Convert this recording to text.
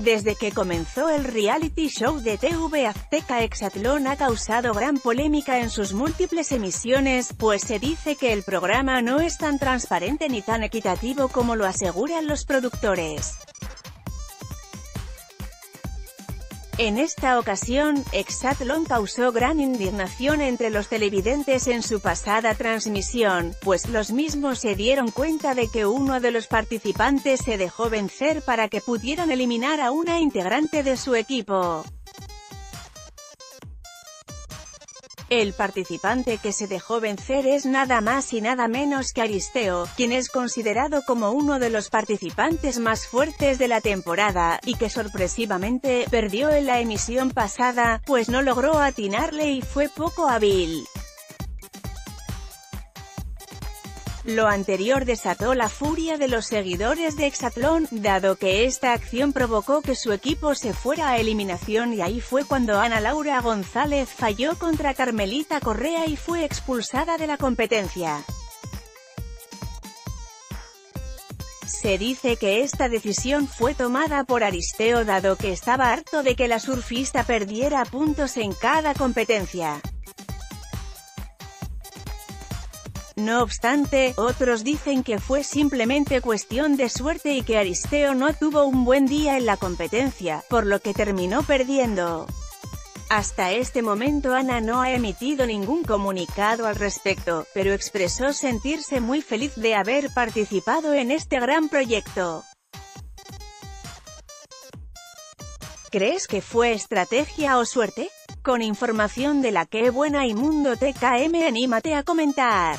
Desde que comenzó el reality show de TV Azteca Exatlón ha causado gran polémica en sus múltiples emisiones, pues se dice que el programa no es tan transparente ni tan equitativo como lo aseguran los productores. En esta ocasión, Exatlón causó gran indignación entre los televidentes en su pasada transmisión, pues los mismos se dieron cuenta de que uno de los participantes se dejó vencer para que pudieran eliminar a una integrante de su equipo. El participante que se dejó vencer es nada más y nada menos que Aristeo, quien es considerado como uno de los participantes más fuertes de la temporada, y que sorpresivamente, perdió en la emisión pasada, pues no logró atinarle y fue poco hábil. Lo anterior desató la furia de los seguidores de Exatlón, dado que esta acción provocó que su equipo se fuera a eliminación y ahí fue cuando Ana Laura González falló contra Carmelita Correa y fue expulsada de la competencia. Se dice que esta decisión fue tomada por Aristeo dado que estaba harto de que la surfista perdiera puntos en cada competencia. No obstante, otros dicen que fue simplemente cuestión de suerte y que Aristeo no tuvo un buen día en la competencia, por lo que terminó perdiendo. Hasta este momento Ana no ha emitido ningún comunicado al respecto, pero expresó sentirse muy feliz de haber participado en este gran proyecto. ¿Crees que fue estrategia o suerte? Con información de la que buena y mundo TKM anímate a comentar.